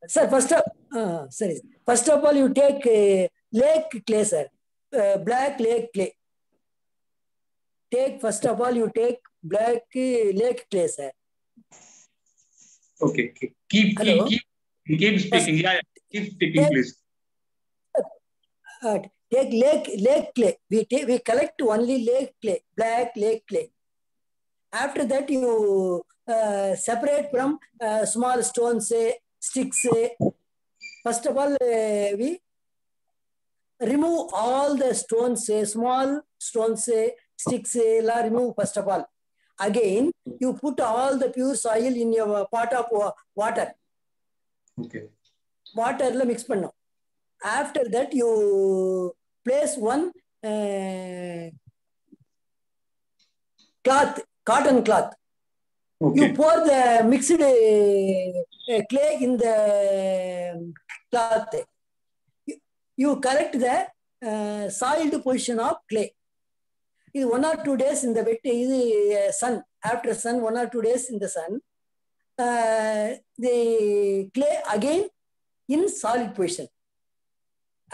Sir, first of uh, sorry. First of all, you take uh, lake clay, sir. Uh, black lake clay. Take first of all, you take black uh, lake clay, sir. okay. Keep keep Hello? keep keep speaking. Yeah, yeah. Keep speaking, Yes. please. Uh, take lake lake clay. We take we collect only lake clay, black lake clay. After that, you uh, separate from uh, small stones, say, sticks. say. First of all, uh, we remove all the stones, say, small stones, say, sticks, say, la remove first of all. Again, you put all the pure soil in your pot of wa- water. Okay. வாட்டர்ல mix பண்ணும் after that you place one cloth cotton cloth you Okay. Bore the mixed clay in the cloth you correct the soiled position of clay இது one R two days இந்த வெட்டு இது Sun after Sun one R two days இந்த Sun the clay again in solid position.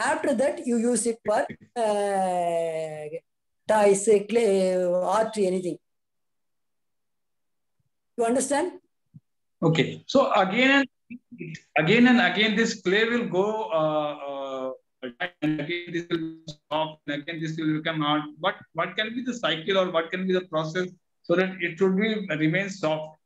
After that, you use it for uh, ties, clay, artery, anything. You understand? Okay. So again, again and again, this clay will go. Uh, uh, and again, this will stop. And again, this will become hard. What what can be the cycle or what can be the process so that it should be remain soft.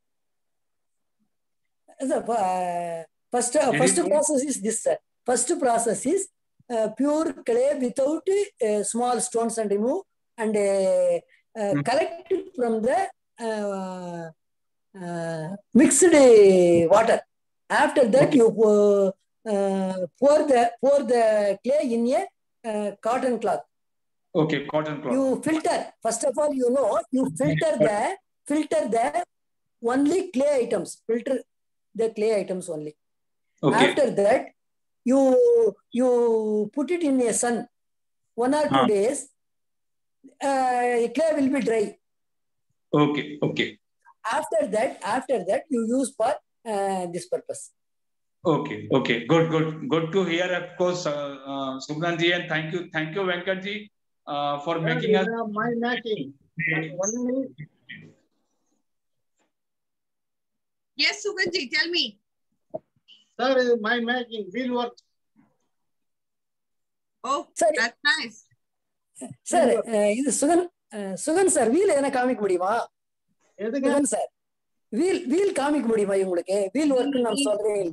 Sir, uh, first, uh, first process is this, sir. First process is uh, pure clay without uh, small stones and remove and uh, collect from the uh, uh, mixed uh, water. After that, you uh, uh, pour the pour the clay in a uh, cotton cloth. Okay, cotton cloth. You filter. First of all, you know you filter the filter the only clay items. Filter the clay items only. okay. After that, you you put it in a sun one or two Huh. days. Uh, clay will be dry. Okay. Okay. After that, after that, you use for uh, this purpose. Okay. Okay. Good. Good. Good to hear. Of course, uh, uh, subhanji and thank you, thank you, Venkat ji, uh, for making us. my making. Yes, Suganji, tell me. Sir, my making will work. Oh, Sorry. that's nice. Sir இது Sugan Sugan sir wheel எதனா காமிக்க முடியுமா? Sugan sir wheel wheel காமிக்க முடியுமா உங்களுக்கு wheel work நான் சொல்றேன்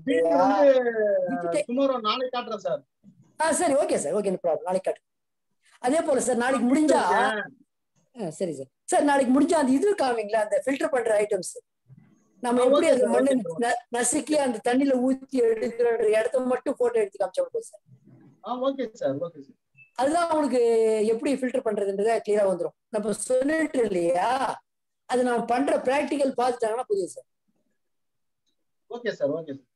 நாளைக்கு காட்டுறேன் சார் ஆ சரி ஓகே சார் ஓகே ப்ராப்ளம் நாளைக்கு காட்டு. அதே போல சார் நாளைக்கு முடிஞ்சா சரி சார் சார் நாளைக்கு முடிஞ்சா அந்த இது காமிங்களா அந்த ஃபில்டர் பண்ற ஐட்டம்ஸ் நம்ம எப்படி sir, மண்ணு நசுக்கி அந்த தண்ணியில ஊத்தி எடுக்கிற இடத்த மட்டும் போட்டோ எடுத்து காமிச்சா போதும் sir. Okay sir okay sir. அதுதான் உங்களுக்கு எப்படி ஃபில்டர் பண்றதுன்றத கிளியரா வந்துரும். நம்ம சொல்லிட்டு இல்லையா? அது நம்ம பண்ற பிராக்டிக்கல் பார்த்துட்டாங்கன்னா புரியுது sir. Okay sir okay sir.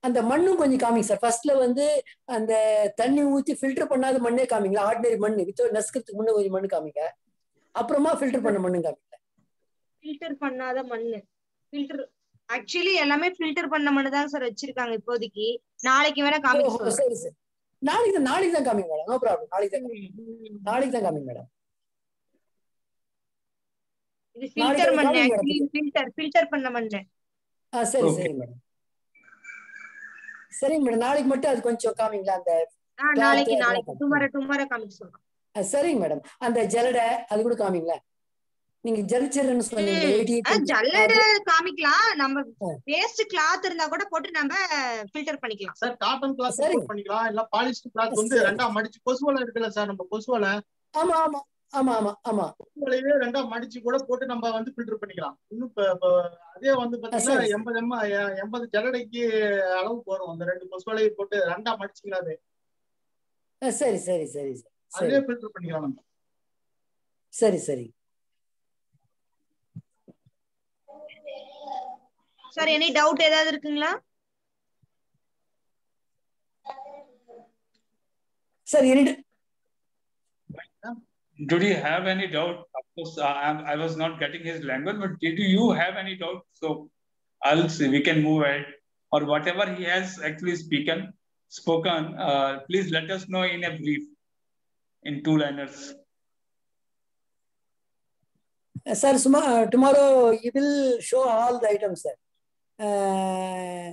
அந்த மண்ணும் கொஞ்சம் காமிங்க சார். ஃபர்ஸ்ட்ல வந்து அந்த தண்ணி ஊத்தி ஃபில்டர் பண்ணாத மண்ணே காமிங்களா? ஆர்டினரி மண்ணு. வித்தவுட் நசுக்கிறதுக்கு முன்ன கொஞ்சம் மண்ணு காமிங்க. அப்புறமா ஃபில்டர் பண்ண மண்ணு காமிங்க. ஃபில்டர் பண்ணாத மண்ணு. ஃபில்டர் ஆக்சுவலி எல்லாமே ஃபில்டர் பண்ண மண்ணு தான் சார் வச்சிருக்காங்க இப்போதைக்கு. நாளைக்கு வேணா காமிக்க சரி சார். நாளைக்கு தான் நாளைக்கு தான் காமிங்க மேடம். நோ ப்ராப்ளம் நாளைக்கு தான் நாளைக்கு தான் காமிங்க மேடம். இது ஃபில்டர் மண்ணு ஆக்சுவலி ஃபில்டர் ஃபில்டர் பண்ண மண்ணு. ஆ சரி. சரி மேடம். சரிங்க மேடம். நாளைக்கு மட்டும் அது கொஞ்சம் காமிங்களா? அந்த நாளைக்கு நாளைக்கு. டுமாரோ டுமாரோ காமிக்க சொல்றேன். சரிங்க மேடம். அந்த ஜலடை அது கூட காமிங்களா? நீங்க ஜலிச்சிருன்னு சொன்னீங்க ஜல்லடை காமிக்கலாம். நம்ம. வேஸ்ட் கிளாத் இருந்தா கூட போட்டு நம்ம ஃபில்டர் பண்ணிக்கலாம். சார் காட்டன் கிளாத் சரி. பண்ணிக்கலாம். இல்ல பாலிஸ்டர் கிளாத் வந்து. ரெண்டா மடிச்சு கொசுவலை இருக்குல்ல சார் நம்ம கொசுவலை? ஆமா ஆமா ஆமா ஆமா ஆமா. கொசுவலையே ரெண்டா மடிச்சு கூட போட்டு நம்ம வந்து ஃபில்டர் பண்ணிக்கலாம். இன்னும் அதே வந்து பாத்தீங்கன்னா. எண்பது எம்ம எண்பது ஜல்லடைக்கு அளவுக்கு வரும் அந்த ரெண்டு கொசுவலையை போட்டு ரெண்டா சரி சரி சரி சரி. அதே ஃபில்டர் பண்ணிக்கலாம் நம்ம. சரி சரி. சார் எனி டவுட் ஏதாவது இருக்குங்களா சார் இரு Did you have any doubt? Of course, uh, I, I was not getting his language, but did you have any doubt? So, I'll see. We can move ahead, or whatever he has actually spoken. Spoken. Uh, please let us know in a brief, in two liners. Sir, suma- tomorrow you will show all the items, sir. Uh,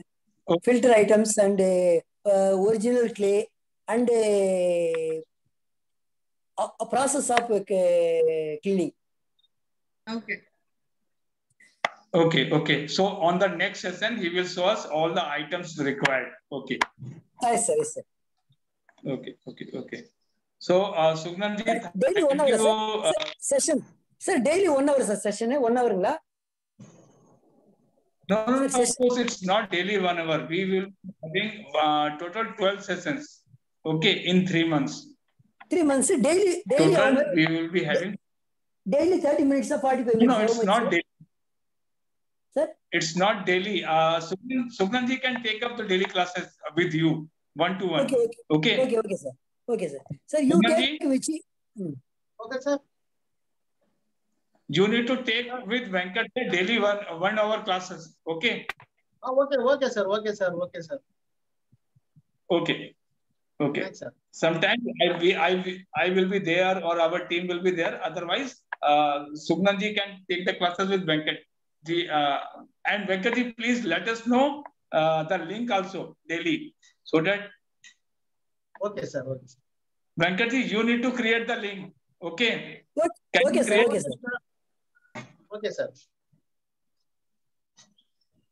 Okay. filter items and uh, uh, original clay and uh, a, a process of uh, cleaning. Okay. Okay, okay. So on the next session, he will show us all the items required. Okay, Yes, sir. Yes, sir. okay, okay, okay. So, uh, Sugnan ji, Daily one hour, you. sir. Uh, Session. Sir, daily one hour, sir. Session, one hour. No, no, of course it's not daily one hour. We will having uh, total 12 sessions. Okay, in three months. Three months, daily, daily total, hour. we will be having. Daily 30 minutes of 45 minutes. No, it's not daily. Sir? It's not daily. Uh, Sugnanji can take up the daily classes with you, one to one. Okay, okay. Okay, okay, okay sir. Okay, sir. Sir, you Sugnanji? get hmm. Okay, sir. You need to take with Venkat daily one one hour classes. Okay. Oh, okay, okay, sir. Okay, sir. Okay, sir. Okay. Okay. Thanks, sir. Sometimes I be, I be, I will be there or our team will be there. Otherwise, uh, can take the classes with Venkat. The, uh, and Venkatji, please let us know uh, the link also daily so that. Okay, sir. Okay. Venkatji, you need to create the link. Okay. Okay sir, okay, sir. Okay, sir.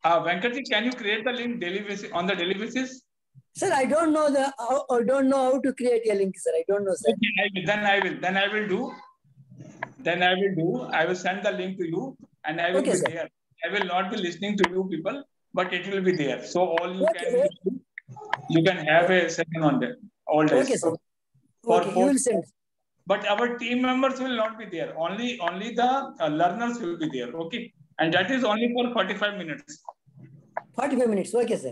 Uh, Venkatji, can you create the link daily basis, on the daily basis? Sir, I don't know the uh, I don't know how to create a link, sir. I don't know, sir. Okay, I will, then I will. Then I will do. Then I will do. I will send the link to you, and I will okay, be sir. there. I will not be listening to you people, but it will be there. So all you okay, can do, you can have a session on that all day. Okay, sir. For okay, four, you will send. But our team members will not be there. Only only the uh, learners will be there. Okay, and that is only for forty five minutes. 45 minutes. Okay, sir.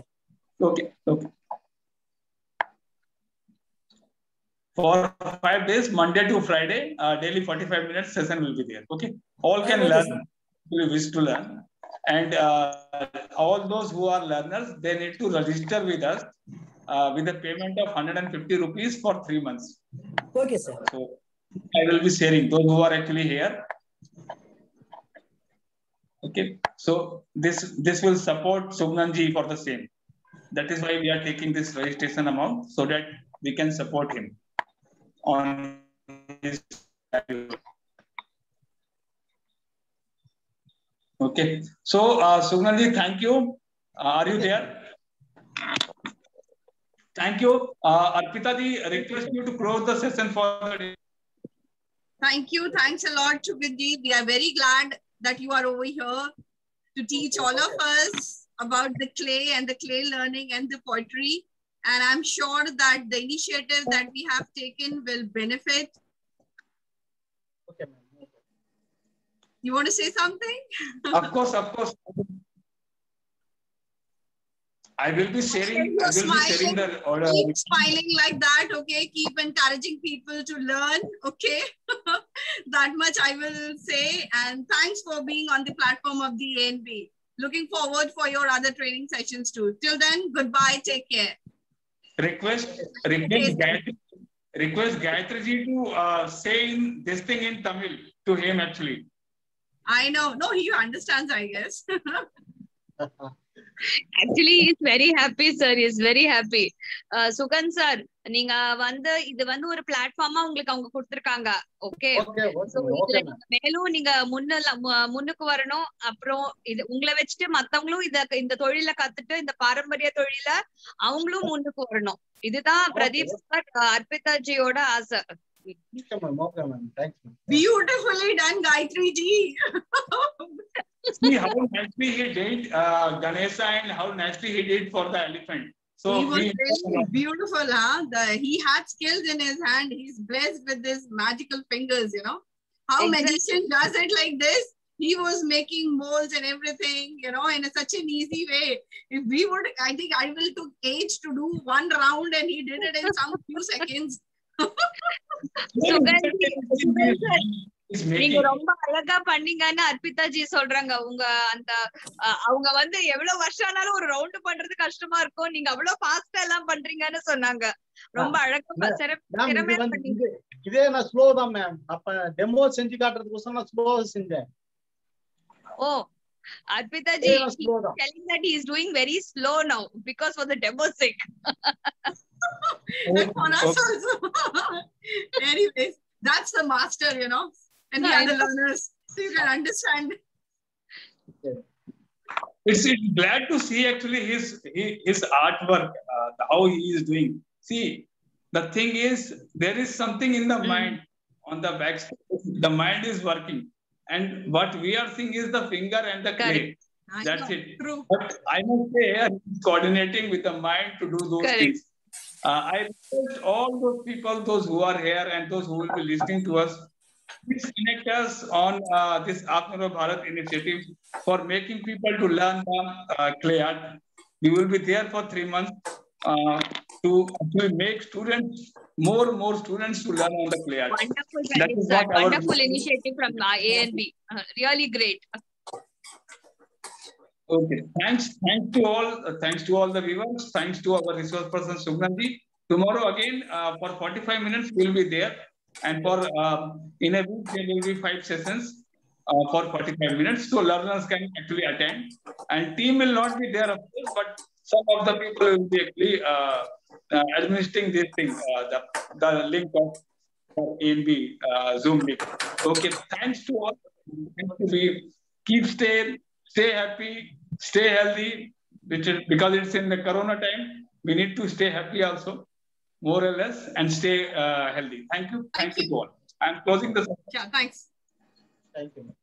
Okay, okay. For five days, Monday to Friday, uh, daily 45 minutes session will be there. Okay, all can Okay, learn sir. who wish to learn, and uh, all those who are learners, they need to register with us uh, with a payment of 150 rupees for three months. Okay, sir. So I will be sharing those who are actually here. Okay, so this this will support Sugnanji for the same. That is why we are taking this registration amount so that we can support him on his. Okay, so uh, Sugnanji, thank you. Uh, are you there? Thank you. Uh, Arpita ji, request you to close the session for the day. Thank you. Thanks a lot, Chukadji. We are very glad that you are over here to teach all of us about the clay and the clay learning and the pottery. And I'm sure that the initiative that we have taken will benefit. Okay, ma'am. You want to say something? of course, of course. I will be sharing. I will be sharing the order. Keep smiling like that, okay? Keep encouraging people to learn, okay? that much I will say. And thanks for being on the platform of the ANB. Looking forward for your other training sessions too. Till then, goodbye. Take care. Request, request Gayatri, request Gayatri ji to uh, say in this thing in Tamil to him actually. I know. No, he understands, I guess. Actually is very happy sir is very happy Sugan sir நீங்க வந்து இது வந்து ஒரு பிளாட்ஃபார்மா உங்களுக்கு அவங்க கொடுத்திருக்காங்க. Okay மேலும் நீங்க முன்னல மு- முன்னுக்கு வரணும். அப்புறம் இது உங்களை வச்சுட்டு மத்தவங்களும் இத இந்த தொழில கத்துட்டு இந்த பாரம்பரிய தொழில அவங்களும் முன்னுக்கு வரணும். இதுதான் பிரதீப் சார் அர்பிதா ஜியோட ஆசை. Come on, Beautifully done, Gayatri ji. See how nicely he did uh, Ganesha and how nicely he did for the elephant. So he was he, really beautiful, huh? The, he had skills in his hand. He's blessed with this magical fingers, you know. How exactly. magician does it like this? He was making molds and everything, you know, in a, such an easy way. If we would, I think I will took age to do one round and he did it in some few seconds. நீங்க. ரொம்ப அழகா பண்ணீங்கன்னு Arpita G சொல்றாங்க. உங்க அந்த அவங்க வந்து எவ்வளவு வருஷம் ஆனாலும் ஒரு ரவுண்ட் பண்றது கஷ்டமா இருக்கும். நீங்க அவ்வளவு ஃபாஸ்டா எல்லாம் பண்றீங்கன்னு சொன்னாங்க. ரொம்ப அழகா திறமையா பண்ணீங்க. இது- நான் ஸ்லோ தான் மேம் அப்ப டெமோ செஞ்சு காட்டுறதுக்கோசரம் நான் ஸ்லோ செஞ்சேன். ஓ ஸ்லோ தான். telling that he is doing very slow now because for the demo sake. And for us also. Anyways, that's the master, you know, and the I other learners. So you can understand. It's, it's glad to see actually his his, his artwork, uh, how he is doing. See, the thing is, there is something in the Mm. mind on the back. The mind is working, and what we are seeing is the finger and the clay. I That's know, it. True. But I must say, he's coordinating with the mind to do those Correct. things. Uh, I request all those people, those who are here and those who will be listening to us, please connect us on uh, this Atmanirbhar Bharat initiative for making people to learn the uh, clay art. We will be there for three months uh, to actually make students, more more students to learn on the clay art. wonderful That is our- wonderful initiative from uh, ANB uh, really great Okay. Thanks. Thanks to all. Uh, thanks to all the viewers. Thanks to our resource person Sugnanji. Tomorrow again uh, for 45 minutes we'll be there, and for um, in a week there will be five sessions uh, for 45 minutes, so learners can actually attend. And team will not be there, of course, but some of the people will be actually uh, uh, administering this thing, uh, the the link of uh, Zoom meet. Okay, thanks to all. Thanks to be keep staying stay happy, stay healthy. Because it's in the Corona time, we need to stay happy also, more or less, and stay uh, healthy. Thank you, thank, you to all. I'm closing the. Yeah, thanks. Thank you.